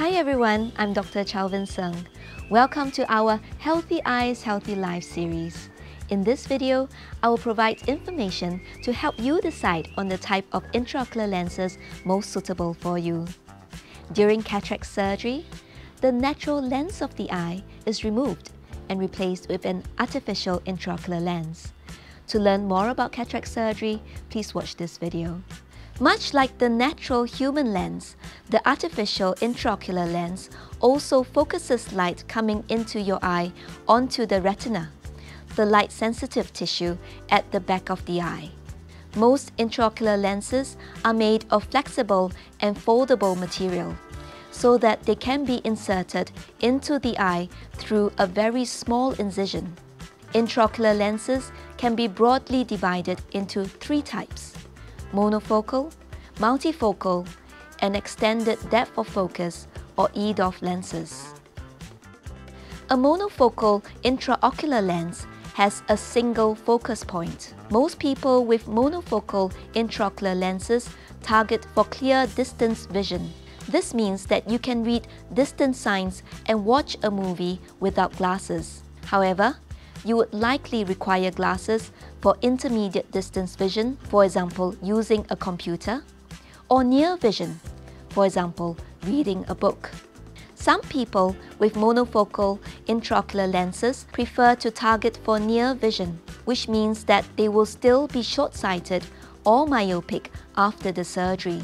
Hi everyone, I'm Dr. Chelvin Sng. Welcome to our Healthy Eyes, Healthy Life series. In this video, I will provide information to help you decide on the type of intraocular lenses most suitable for you. During cataract surgery, the natural lens of the eye is removed and replaced with an artificial intraocular lens. To learn more about cataract surgery, please watch this video. Much like the natural human lens, the artificial intraocular lens also focuses light coming into your eye onto the retina, the light-sensitive tissue at the back of the eye. Most intraocular lenses are made of flexible and foldable material so that they can be inserted into the eye through a very small incision. Intraocular lenses can be broadly divided into three types monofocal, multifocal, and extended depth of focus or EDOF lenses. A monofocal intraocular lens has a single focus point. Most people with monofocal intraocular lenses target for clear distance vision. This means that you can read distance signs and watch a movie without glasses. However, you would likely require glasses for intermediate distance vision, for example, using a computer, or near vision, for example, reading a book. Some people with monofocal intraocular lenses prefer to target for near vision, which means that they will still be short-sighted or myopic after the surgery.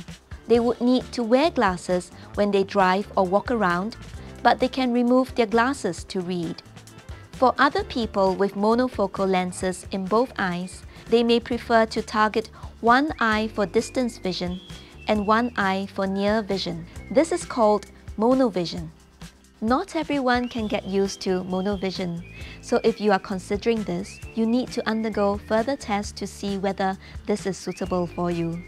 They would need to wear glasses when they drive or walk around, but they can remove their glasses to read. For other people with monofocal lenses in both eyes, they may prefer to target one eye for distance vision and one eye for near vision. This is called monovision. Not everyone can get used to monovision, so if you are considering this, you need to undergo further tests to see whether this is suitable for you.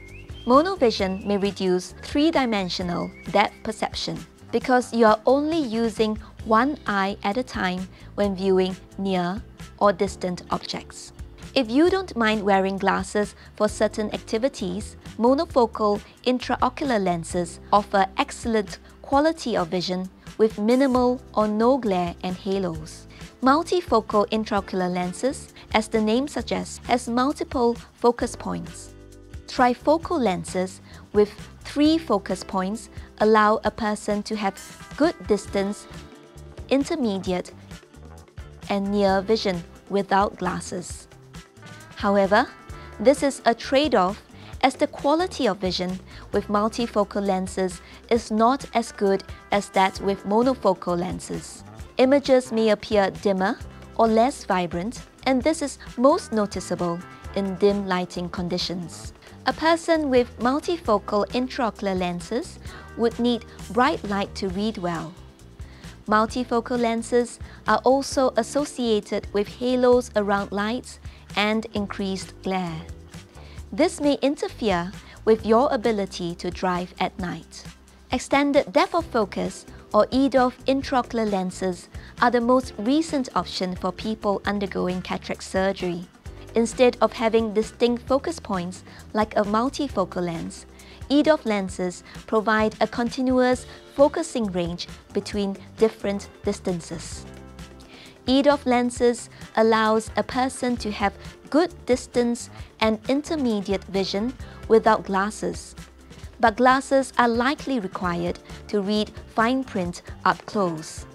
Monovision may reduce three-dimensional depth perception because you are only using one eye at a time when viewing near or distant objects. If you don't mind wearing glasses for certain activities, monofocal intraocular lenses offer excellent quality of vision with minimal or no glare and halos. Multifocal intraocular lenses, as the name suggests, has multiple focus points. Trifocal lenses with three focus points allow a person to have good distance intermediate, and near vision without glasses. However, this is a trade-off as the quality of vision with multifocal lenses is not as good as that with monofocal lenses. Images may appear dimmer or less vibrant, and this is most noticeable in dim lighting conditions. A person with multifocal intraocular lenses would need bright light to read well. Multifocal lenses are also associated with halos around lights and increased glare. This may interfere with your ability to drive at night. Extended depth of focus or EDOF intraocular lenses are the most recent option for people undergoing cataract surgery. Instead of having distinct focus points like a multifocal lens, EDOF lenses provide a continuous focusing range between different distances. EDOF lenses allows a person to have good distance and intermediate vision without glasses. But glasses are likely required to read fine print up close.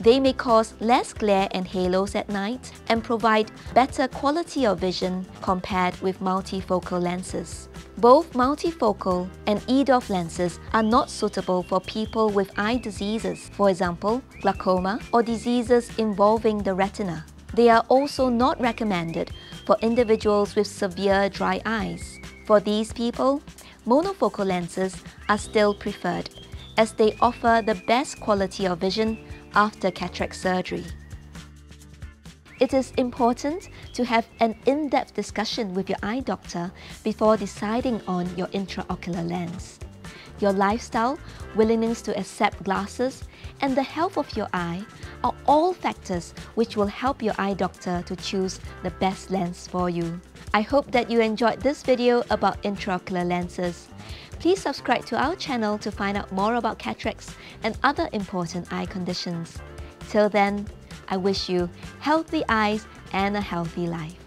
They may cause less glare and halos at night and provide better quality of vision compared with multifocal lenses. Both multifocal and EDOF lenses are not suitable for people with eye diseases, for example, glaucoma or diseases involving the retina. They are also not recommended for individuals with severe dry eyes. For these people, monofocal lenses are still preferred as they offer the best quality of vision after cataract surgery. It is important to have an in-depth discussion with your eye doctor before deciding on your intraocular lens. Your lifestyle, willingness to accept glasses, and the health of your eye are all factors which will help your eye doctor to choose the best lens for you. I hope that you enjoyed this video about intraocular lenses. Please subscribe to our channel to find out more about cataracts and other important eye conditions. Till then, I wish you healthy eyes and a healthy life.